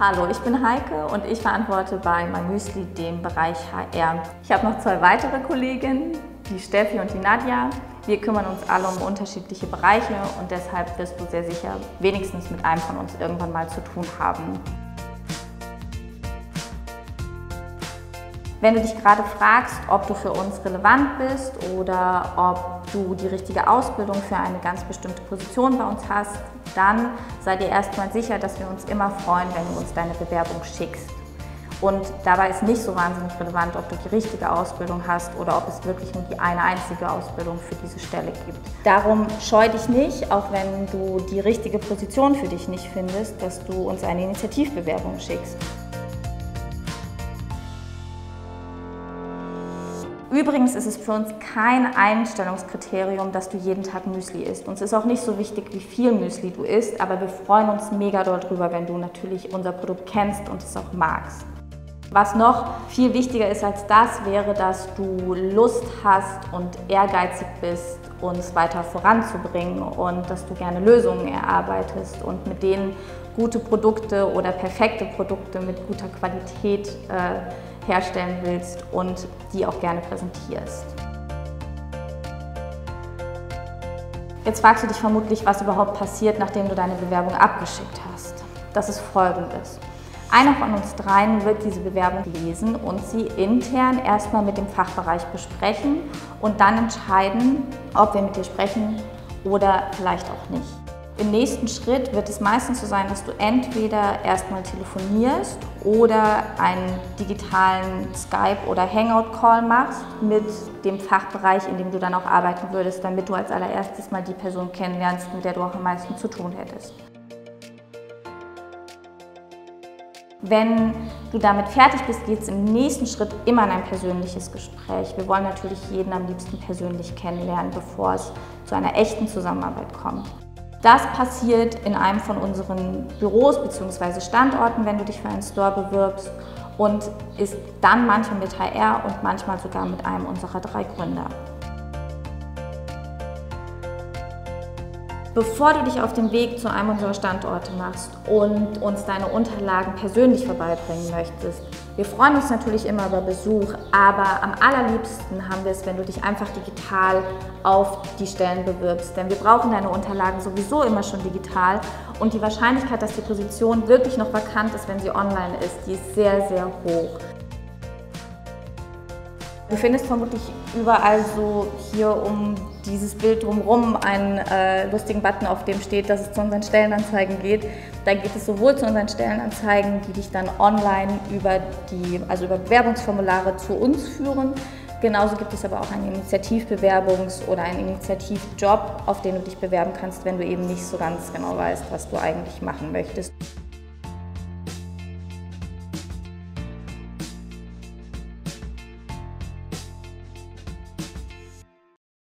Hallo, ich bin Heike und ich verantworte bei MyMüsli den Bereich HR. Ich habe noch zwei weitere Kolleginnen, die Steffi und die Nadja. Wir kümmern uns alle um unterschiedliche Bereiche und deshalb wirst du sehr sicher wenigstens mit einem von uns irgendwann mal zu tun haben. Wenn du dich gerade fragst, ob du für uns relevant bist oder ob du die richtige Ausbildung für eine ganz bestimmte Position bei uns hast, dann sei dir erstmal sicher, dass wir uns immer freuen, wenn du uns deine Bewerbung schickst. Und dabei ist nicht so wahnsinnig relevant, ob du die richtige Ausbildung hast oder ob es wirklich nur die eine einzige Ausbildung für diese Stelle gibt. Darum scheu dich nicht, auch wenn du die richtige Position für dich nicht findest, dass du uns eine Initiativbewerbung schickst. Übrigens ist es für uns kein Einstellungskriterium, dass du jeden Tag Müsli isst. Uns ist auch nicht so wichtig, wie viel Müsli du isst, aber wir freuen uns mega darüber, wenn du natürlich unser Produkt kennst und es auch magst. Was noch viel wichtiger ist als das, wäre, dass du Lust hast und ehrgeizig bist, uns weiter voranzubringen und dass du gerne Lösungen erarbeitest und mit denen gute Produkte oder perfekte Produkte mit guter Qualität äh, herstellen willst und die auch gerne präsentierst. Jetzt fragst du dich vermutlich, was überhaupt passiert, nachdem du deine Bewerbung abgeschickt hast. Das ist folgendes. Einer von uns dreien wird diese Bewerbung lesen und sie intern erstmal mit dem Fachbereich besprechen und dann entscheiden, ob wir mit dir sprechen oder vielleicht auch nicht. Im nächsten Schritt wird es meistens so sein, dass du entweder erstmal telefonierst oder einen digitalen Skype- oder Hangout-Call machst mit dem Fachbereich, in dem du dann auch arbeiten würdest, damit du als allererstes mal die Person kennenlernst, mit der du auch am meisten zu tun hättest. Wenn du damit fertig bist, geht es im nächsten Schritt immer in ein persönliches Gespräch. Wir wollen natürlich jeden am liebsten persönlich kennenlernen, bevor es zu einer echten Zusammenarbeit kommt. Das passiert in einem von unseren Büros bzw. Standorten, wenn du dich für einen Store bewirbst und ist dann manchmal mit HR und manchmal sogar mit einem unserer drei Gründer. Bevor du dich auf den Weg zu einem unserer Standorte machst und uns deine Unterlagen persönlich vorbeibringen möchtest, wir freuen uns natürlich immer über Besuch, aber am allerliebsten haben wir es, wenn du dich einfach digital auf die Stellen bewirbst. Denn wir brauchen deine Unterlagen sowieso immer schon digital und die Wahrscheinlichkeit, dass die Position wirklich noch vakant ist, wenn sie online ist, die ist sehr, sehr hoch. Du findest vermutlich überall so hier um dieses Bild drumherum einen äh, lustigen Button, auf dem steht, dass es zu unseren Stellenanzeigen geht. Da geht es sowohl zu unseren Stellenanzeigen, die dich dann online über die, also über Bewerbungsformulare zu uns führen. Genauso gibt es aber auch einen Initiativbewerbungs- oder einen Initiativjob, auf den du dich bewerben kannst, wenn du eben nicht so ganz genau weißt, was du eigentlich machen möchtest.